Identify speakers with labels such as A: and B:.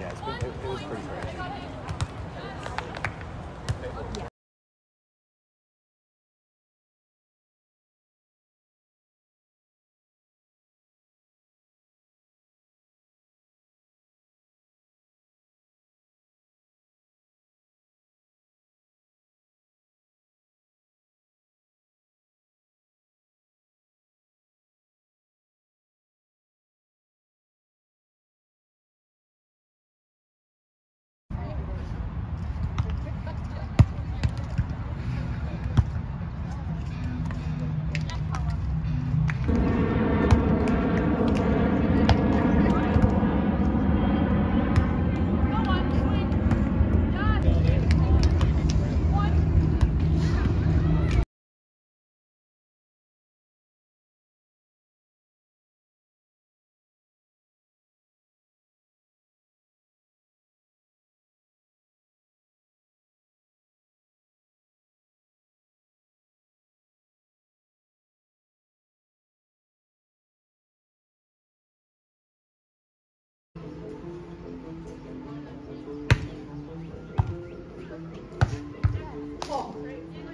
A: Yeah, it's been, it, it was pretty crazy.